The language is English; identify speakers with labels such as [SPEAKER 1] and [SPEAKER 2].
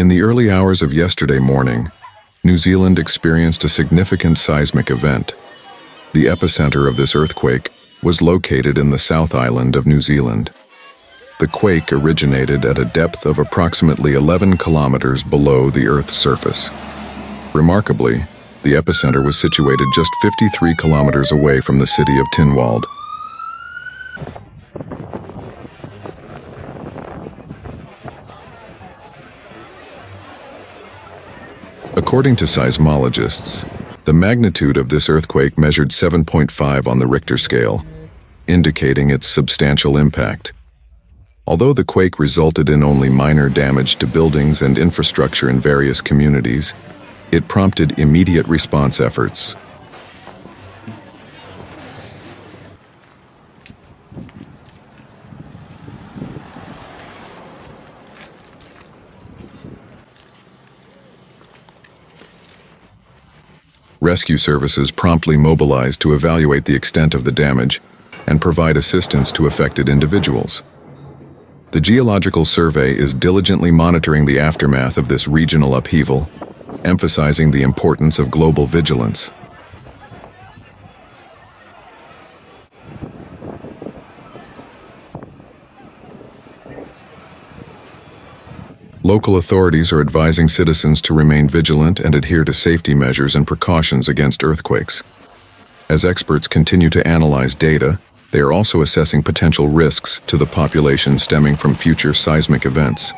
[SPEAKER 1] In the early hours of yesterday morning, New Zealand experienced a significant seismic event. The epicenter of this earthquake was located in the South Island of New Zealand. The quake originated at a depth of approximately 11 kilometers below the Earth's surface. Remarkably, the epicenter was situated just 53 kilometers away from the city of Tinwald. According to seismologists, the magnitude of this earthquake measured 7.5 on the Richter scale, indicating its substantial impact. Although the quake resulted in only minor damage to buildings and infrastructure in various communities, it prompted immediate response efforts. Rescue services promptly mobilized to evaluate the extent of the damage and provide assistance to affected individuals. The Geological Survey is diligently monitoring the aftermath of this regional upheaval emphasizing the importance of global vigilance. Local authorities are advising citizens to remain vigilant and adhere to safety measures and precautions against earthquakes. As experts continue to analyze data, they are also assessing potential risks to the population stemming from future seismic events.